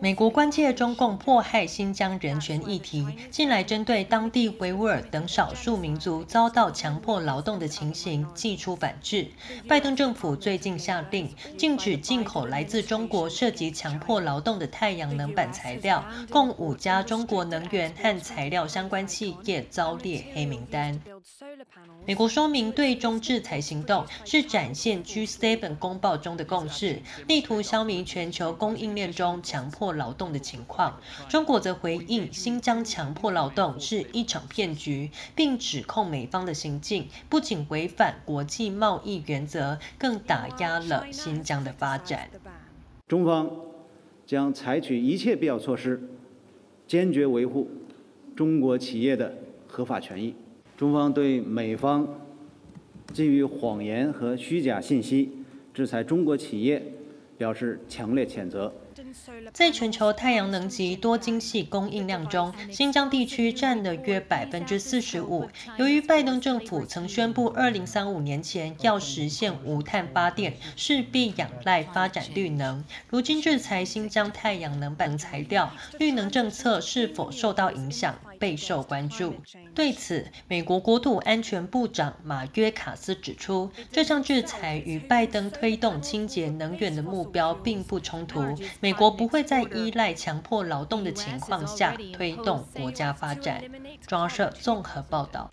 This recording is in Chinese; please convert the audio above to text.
美国关切中共迫害新疆人权议题，近来针对当地维吾尔等少数民族遭到强迫劳动的情形，祭出反制。拜登政府最近下令禁止进口来自中国涉及强迫劳动的太阳能板材料，共五家中国能源和材料相关企业遭列黑名单。美国说明对中制裁行动是展现 G7 公报中的共识，力图消弭全球供应链中强迫劳动的情况。中国则回应新疆强迫劳动是一场骗局，并指控美方的行径不仅违反国际贸易原则，更打压了新疆的发展。中方将采取一切必要措施，坚决维护中国企业的合法权益。中方对美方基于谎言和虚假信息制裁中国企业表示强烈谴责。在全球太阳能级多晶系供应量中，新疆地区占了约百分之四十五。由于拜登政府曾宣布，二零三五年前要实现无碳发电，势必仰赖发展绿能。如今制裁新疆太阳能板材料，绿能政策是否受到影响？备受关注。对此，美国国土安全部长马约卡斯指出，这项制裁与拜登推动清洁能源的目标并不冲突。美国不会在依赖强迫劳动的情况下推动国家发展。中央社综合报道。